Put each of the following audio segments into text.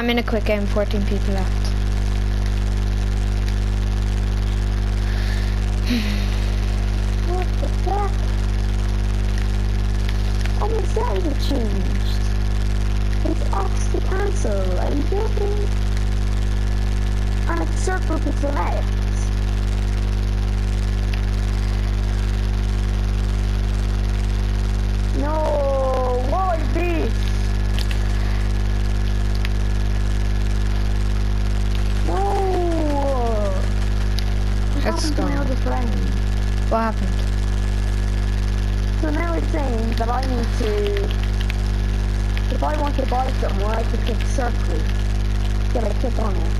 I'm in a quick game, 14 people left. What the fuck? Oh, my settings changed. It's off to cancel. Are you joking? And it's circle to select. Saying that I need to, if I want to buy something, I to click circle. Then I click on it.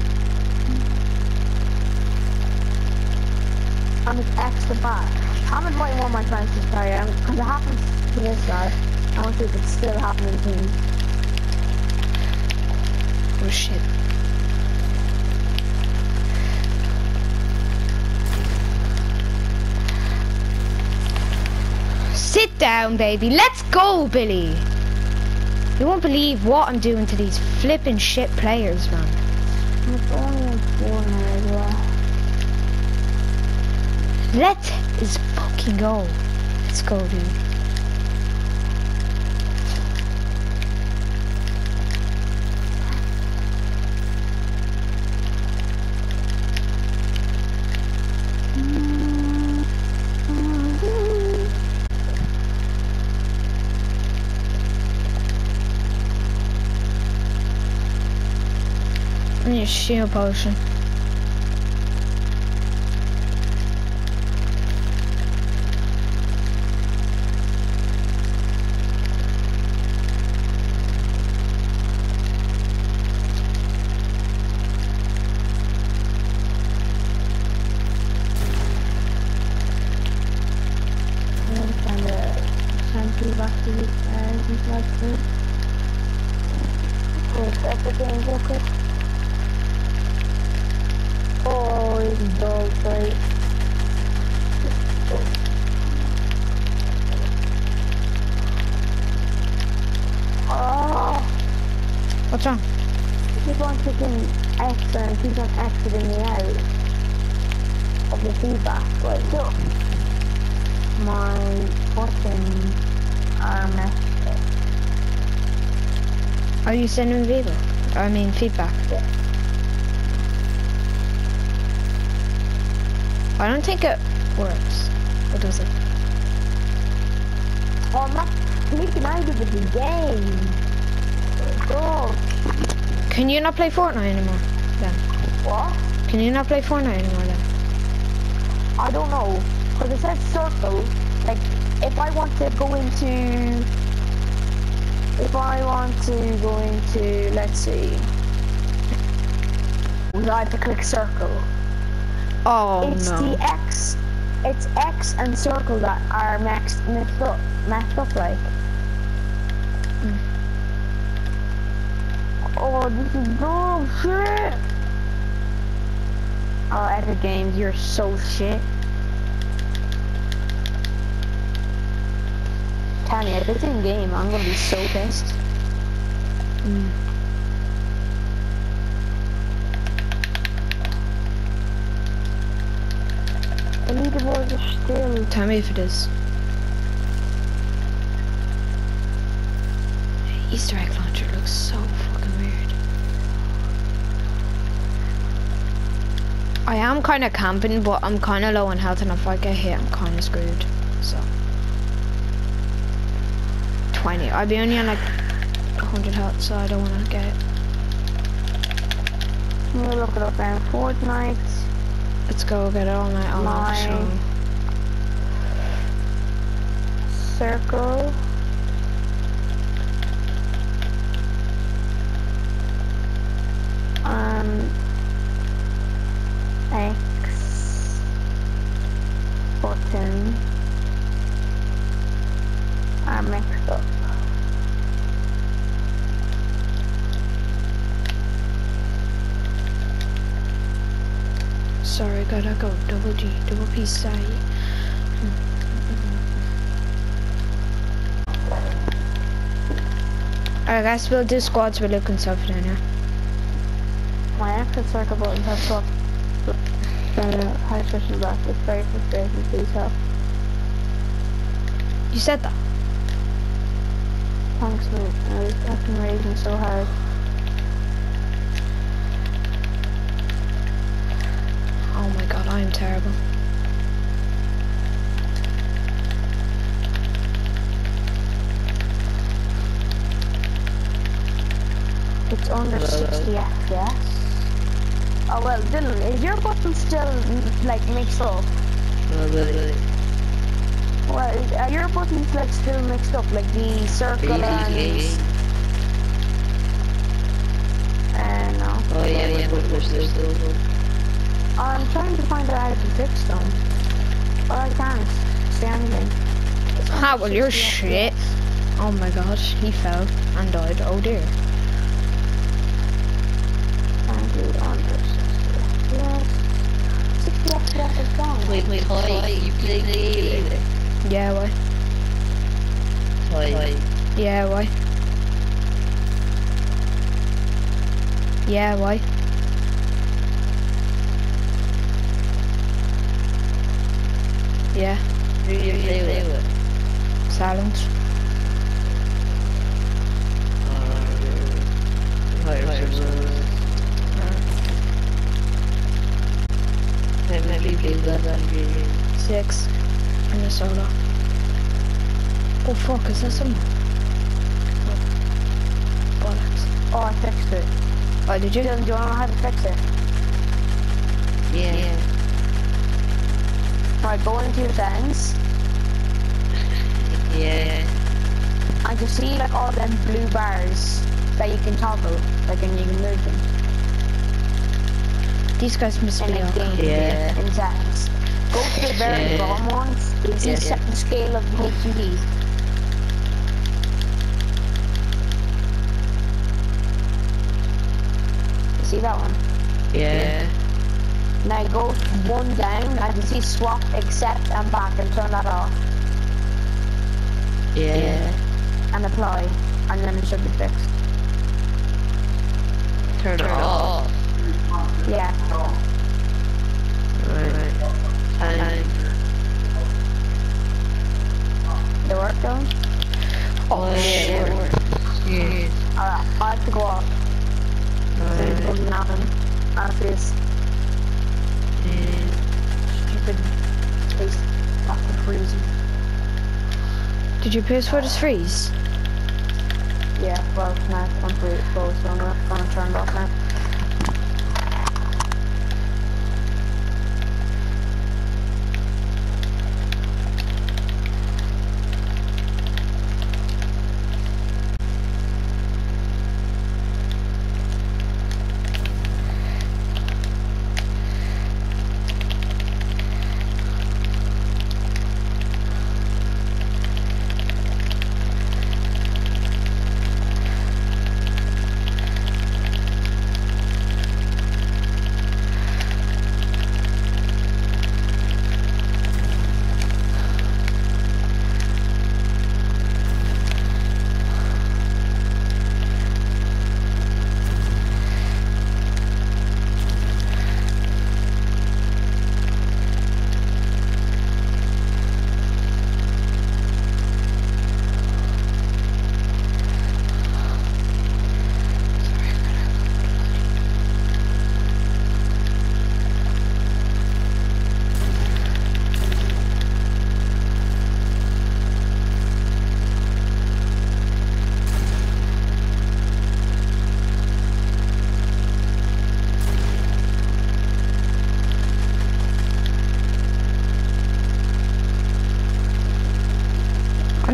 And it's extra back. I'm inviting one of my friends to try it, because it happens to this guy. I see if it's still happening to me. Oh shit. Down, baby. Let's go, Billy. You won't believe what I'm doing to these flipping shit players, man. Well. Let's fucking go. Let's go, dude. I need a feedback. Like, look. My fucking arm messed up. Are you sending feedback? I mean feedback. Yeah. I don't think it works. What does it? Oh, I'm not clicking out of the game. Oh, Can you not play Fortnite anymore? Then what? can you not play Fortnite anymore then? I don't know. Because it says circle. Like, if I want to go into... If I want to go into, let's see. I have to click circle. Oh it's no. the X. It's X and circle that are mixed, mixed up, messed up like. Mm. Oh, this is bullshit. Oh, Epic Games, you're so shit. Tanya, if it's in game, I'm gonna be so pissed. Mm. The leaderboards are still. Tell me if it is. Easter egg launcher looks so I am kind of camping, but I'm kind of low on health, and if I get hit, I'm kind of screwed. So. 20. I'd be only on like 100 health, so I don't want to get it. I'm gonna look it up now. Fortnite. Let's go get it on My- show. Circle. Um. X. Button. Are mixed up. Sorry, gotta go. Double G, double P side. Alright guys, we'll do squads, we're looking down here. my exit circle buttons have swapped. Uh, high switching back. It's very frustrating. Please help. You said that. Thanks, mate. I was fucking raging so hard. Oh my god, I am terrible. It's under Hello. 60 FPS. Oh well, Dylan, is your button still like mixed up? Well, is- are your buttons like still mixed up, like the circle and uh, no? Oh yeah, yeah, but we're still still. I'm trying to find out how to fix them, but I can't see anything. It's Ah, under well, you're shit. Oh my god, he fell and died. Oh dear. Yeah, why? Yeah, why? Yeah, Who you play with? silence. Six. Oh fuck, is that someone? Oh, bollocks. Oh, I fixed it. Oh, did you? Dylan, do you want to know how to fix it? Yeah. yeah. Right, go into your settings, Yeah. and you see like all them blue bars that you can toggle, like and you can move them These guys must in be on. Yeah. in settings. Go to the very Yeah. bottom ones, see Yeah. the scale of the HUD. See that one? Yeah. Now go one down and you see swap, accept and back and turn that off Yeah. yeah. and apply and then it should be fixed. Turn it off. Yeah. Right. Time. Did it work though? Oh, oh, yeah. Yeah. Alright, I have to go off. Right. nothing. This stupid space after freezing. Did your PS4 just freeze? Yeah, well, it's free closed, so I'm gonna, gonna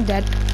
I'm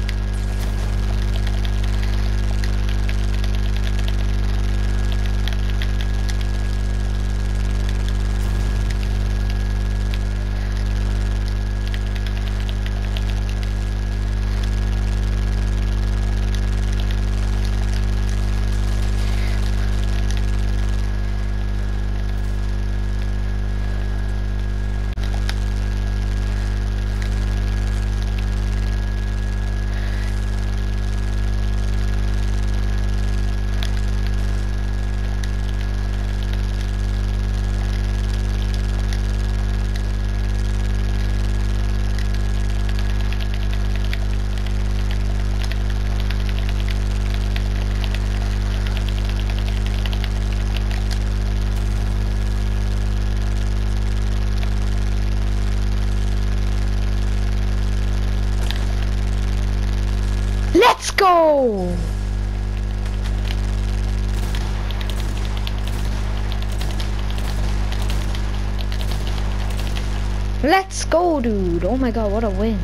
Let's go, dude. Oh my god, what a win.